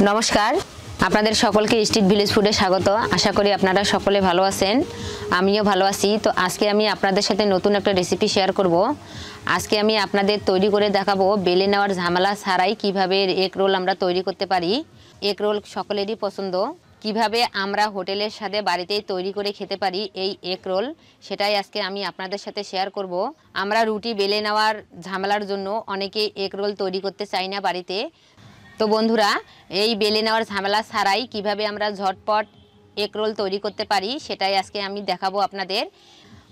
নমস্কার। আপনাদের সকলকে স্ট্রিট ভিলেজ ফুডে স্বাগত। আশা করি আপনারা সকলে ভালো আছেন। আমিও ভালো আছি। তো আজকে আমি আপনাদের সাথে নতুন একটা রেসিপি শেয়ার করব। আজকে আমি আপনাদের তৈরি করে দেখাবো বেলে নেওয়ার ঝামেলা ছাড়াই কীভাবে এগ রোল আমরা তৈরি করতে পারি। এগ রোল সকলেরই পছন্দ। কীভাবে আমরা হোটেলের সাথে বাড়িতেই তৈরি করে খেতে পারি এই এগ রোল সেটাই আজকে আমি আপনাদের সাথে শেয়ার করব। আমরা রুটি বেলে নেওয়ার ঝামেলার জন্য অনেকে এগ রোল তৈরি করতে চাই না বাড়িতে। তো বন্ধুরা, এই বেলে নেওয়ার ঝামেলা ছাড়াই কীভাবে আমরা ঝটপট এগ রোল তৈরি করতে পারি, সেটাই আজকে আমি দেখাবো আপনাদের।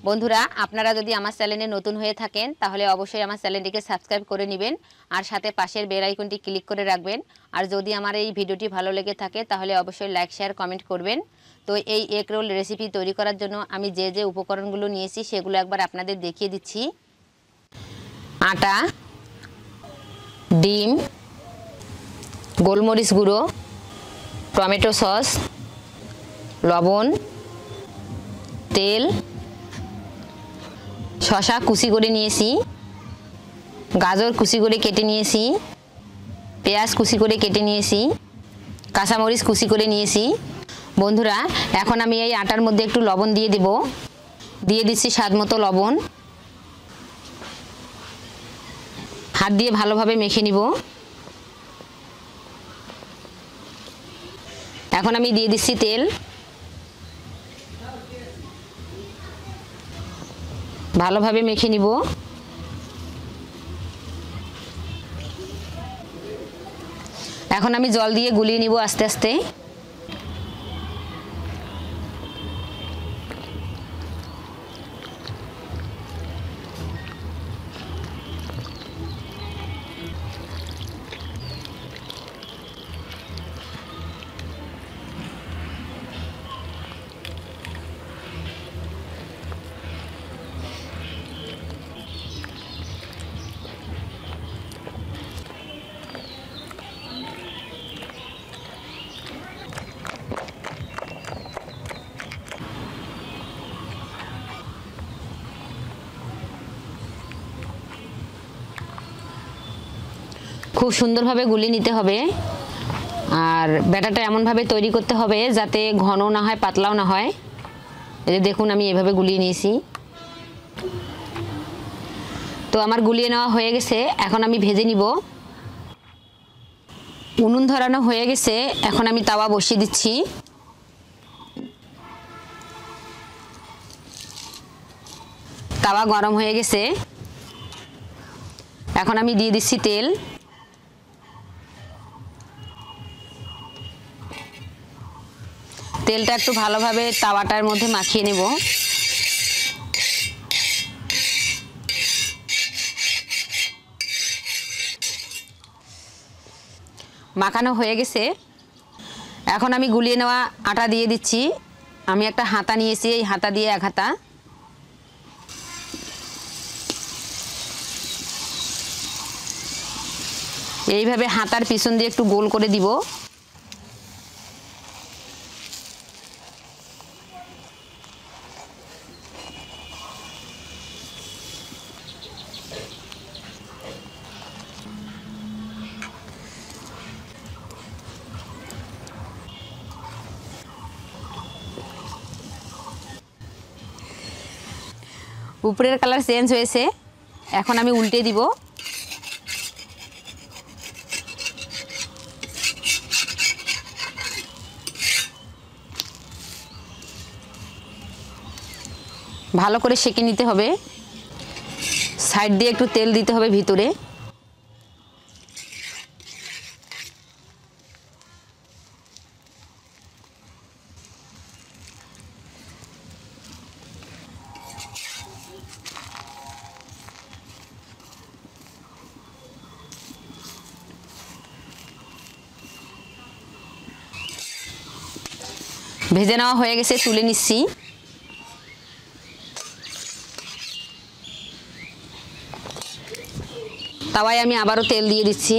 বন্ধুরা, আপনারা যদি আমার চ্যানেলে নতুন হয়ে থাকেন, তাহলে অবশ্যই আমার চ্যানেলটিকে সাবস্ক্রাইব করে নেবেন, আর সাথে পাশের বেল আইকনটি ক্লিক করে রাখবেন। আর যদি আমার এই ভিডিওটি ভালো লেগে থাকে, তাহলে অবশ্যই লাইক, শেয়ার, কমেন্ট করবেন। তো এই এগ রোল রেসিপি তৈরি করার জন্য আমি যে যে উপকরণগুলো নিয়েছি, সেগুলো একবার আপনাদের দেখিয়ে দিচ্ছি। আটা, ডিম গোলমরিচ গুঁড়ো, টমেটো সস, লবণ, তেল শশা কুচি করে নিয়েছি, গাজর কুচি করে কেটে নিয়েছি, পেঁয়াজ কুচি করে কেটে নিয়েছি, কাঁচামরিচ কুচি করে নিয়েছি। বন্ধুরা, এখন আমি এই আটার মধ্যে একটু লবণ দিয়ে দেব। দিয়ে দিচ্ছি স্বাদ মতো লবণ। হাত দিয়ে ভালোভাবে মেখে নিব। এখন আমি দিয়ে দিচ্ছি তেল। ভালোভাবে মেখে নিব। এখন আমি জল দিয়ে গুলিয়ে নিব আস্তে আস্তে। খুব সুন্দরভাবে গুলিয়ে নিতে হবে। আর ব্যাটাটা এমনভাবে তৈরি করতে হবে যাতে ঘন না হয়, পাতলাও না হয়। এই যে দেখুন, আমি এভাবে গুলিয়ে নিয়েছি। তো আমার গুলিয়ে নেওয়া হয়ে গেছে, এখন আমি ভেজে নিব। উনুন ধরানো হয়ে গেছে, এখন আমি তাওয়া বসিয়ে দিচ্ছি। তাওয়া গরম হয়ে গেছে। এখন আমি দিয়ে দিচ্ছি তেল। তেলটা একটু ভালোভাবে তাওয়াটার মধ্যে মাখিয়ে নেব। মাখানো হয়ে গেছে। এখন আমি গুলিয়ে নেওয়া আটা দিয়ে দিচ্ছি। আমি একটা হাতা নিয়েছি, এই হাতা দিয়ে এক হাতা। এইভাবে হাতার পিছন দিয়ে একটু গোল করে দিব। উপরের কালার চেঞ্জ হয়েছে। এখন আমি উল্টে দিব। ভালো করে সেঁকে নিতে হবে। সাইড দিয়ে একটু তেল দিতে হবে ভিতরে। ভেজে নেওয়া হয়ে গেছে তুলে নিচ্ছি। তাওয়ায় আমি আবারও তেল দিয়ে দিচ্ছি।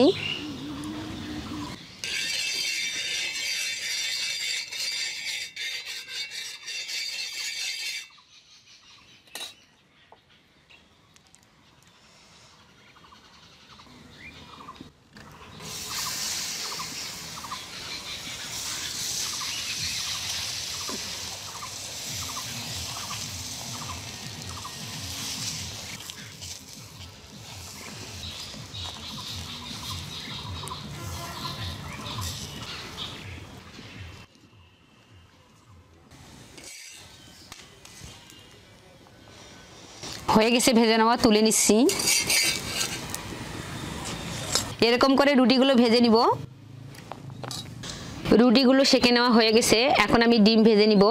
হয়ে গেছে, ভেজে নেওয়া, তুলে নিচ্ছি। এরকম করে রুটিগুলো ভেজে নিব। রুটিগুলো সেকে নেওয়া হয়ে গেছে, এখন আমি ডিম ভেজে নিব।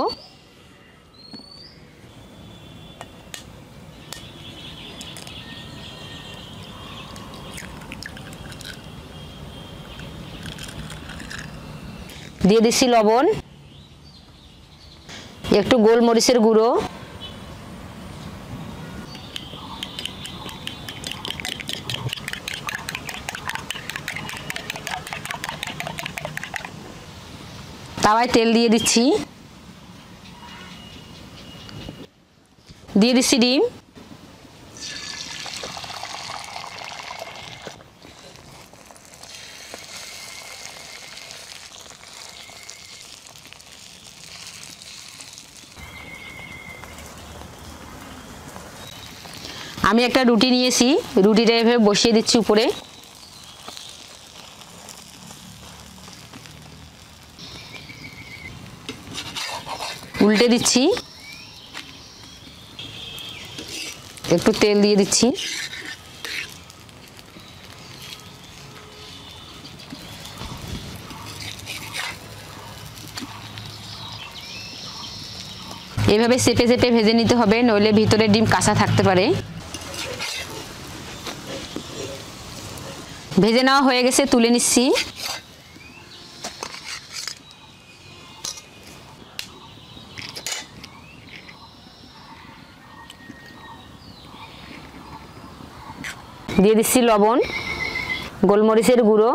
দিয়ে দিচ্ছি লবণ, একটু গোলমরিচের গুঁড়ো। তাওয়ায় তেল দিয়ে দিচ্ছি। দিয়ে দিচ্ছি ডিম। আমি একটা রুটি নিয়েছি, রুটিটা এভাবে বসিয়ে দিচ্ছি উপরে। উল্টে দিচ্ছি। একটু তেল দিয়ে দিচ্ছি। এভাবে চেপে চেপে ভেজে নিতে হবে, নইলে ভিতরে ডিম কাঁচা থাকতে পারে। ভেজে নেওয়া হয়ে গেছে, তুলে নিচ্ছি। দিয়ে দিচ্ছি লবণ গোলমরিচের গুঁড়ো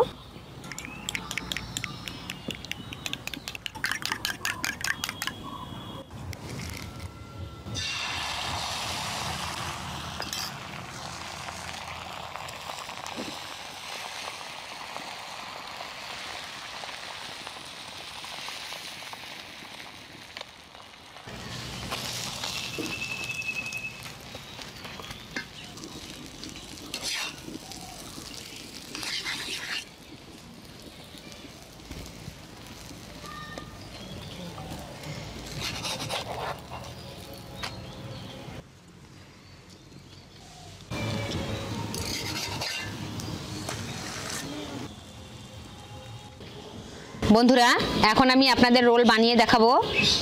বন্ধুরা, এখন আমি আপনাদের রোল বানিয়ে দেখাবো।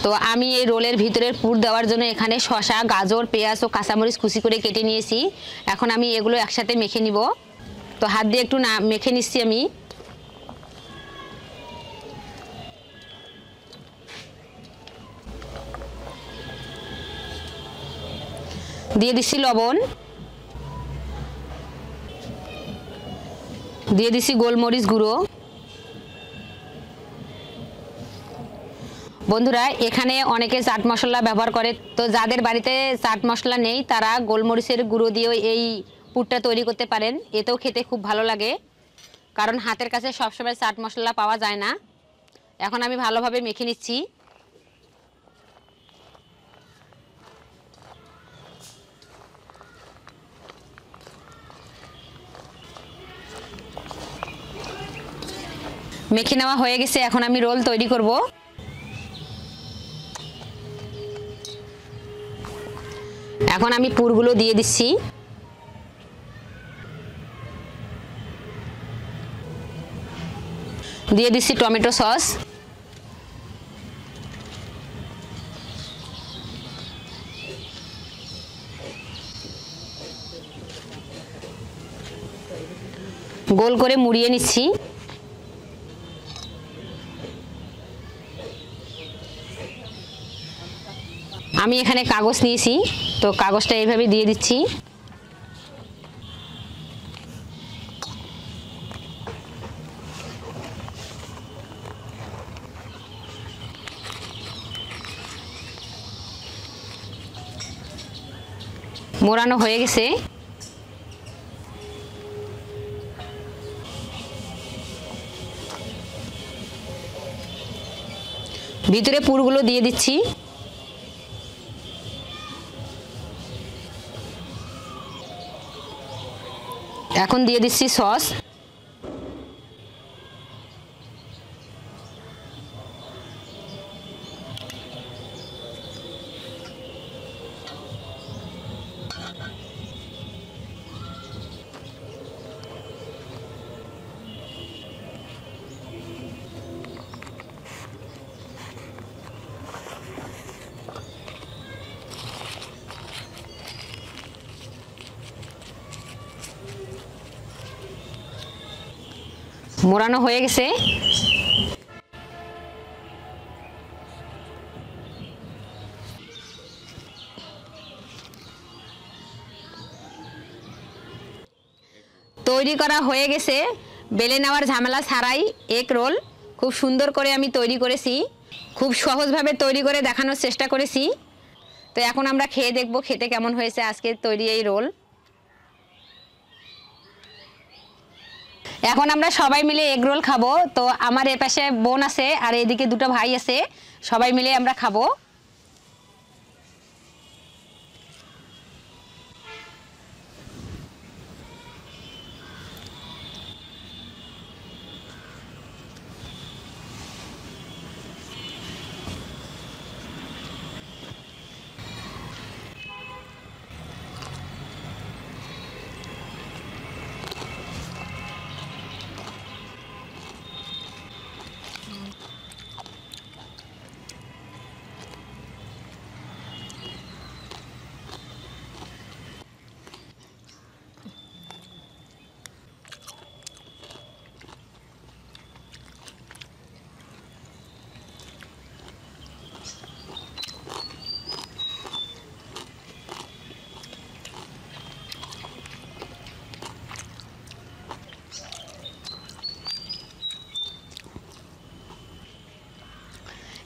তো আমি এই রোলের ভিতরের পুর দেওয়ার জন্য এখানে শসা, গাজর, পেঁয়াজ ও কাঁচামরিচ কুচি করে কেটে নিয়েছি। এখন আমি এগুলো একসাথে মেখে নিব। তো হাত দিয়ে একটু না, মেখে নিচ্ছি আমি। দিয়ে দিচ্ছি লবণ। দিয়ে দিচ্ছি গোলমরিচ গুঁড়ো। বন্ধুরা, এখানে অনেকে চাট মশলা ব্যবহার করে। তো যাদের বাড়িতে চাট মশলা নেই, তারা গোলমরিচের গুঁড়ো দিয়েও এই পুরটা তৈরি করতে পারেন। এতেও খেতে খুব ভালো লাগে। কারণ হাতের কাছে সবসময় চাট মশলা পাওয়া যায় না। এখন আমি ভালোভাবে মেখে নিচ্ছি। মেখে নেওয়া হয়ে গেছে, এখন আমি রোল তৈরি করব। এখন আমি পুরগুলো দিয়ে দিচ্ছি। দিয়ে দিচ্ছি টমেটো সস। গোল করে মুড়িয়ে নিচ্ছি। আমি এখানে কাগজ নিয়েছি। তো কাগজটা এইভাবে দিয়ে দিচ্ছি। মোড়ানো হয়ে গেছে। ভিতরে পুরগুলো দিয়ে দিচ্ছি। এখন দিয়ে দিচ্ছি সস মোড়ানো হয়ে গেছে। তৈরি করা হয়ে গেছে। বেলে নেওয়ার ঝামেলা ছাড়াই এক রোল খুব সুন্দর করে আমি তৈরি করেছি। খুব সহজভাবে তৈরি করে দেখানোর চেষ্টা করেছি। তো এখন আমরা খেয়ে দেখব খেতে কেমন হয়েছে আজকে তৈরি এই রোল। এখন আমরা সবাই মিলে এগ রোল খাব। তো আমার এ পাশে বোন আছে আর এদিকে দুটো ভাই আছে। সবাই মিলে আমরা খাব।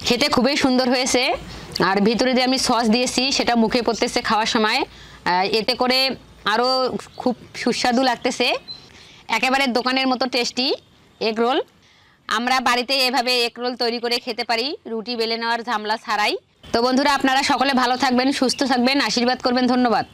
খেতে খুবই সুন্দর হয়েছে। আর ভিতরে যে আমি সস দিয়েছি, সেটা মুখে পড়তেছে খাওয়ার সময়। এতে করে আরও খুব সুস্বাদু লাগতেছে। একেবারে দোকানের মতো টেস্টি এগ রোল আমরা বাড়িতে এভাবে এগ রোল তৈরি করে খেতে পারি, রুটি বেলে নেওয়ার ঝামলা ছাড়াই। তো বন্ধুরা, আপনারা সকলে ভালো থাকবেন, সুস্থ থাকবেন, আশীর্বাদ করবেন, ধন্যবাদ।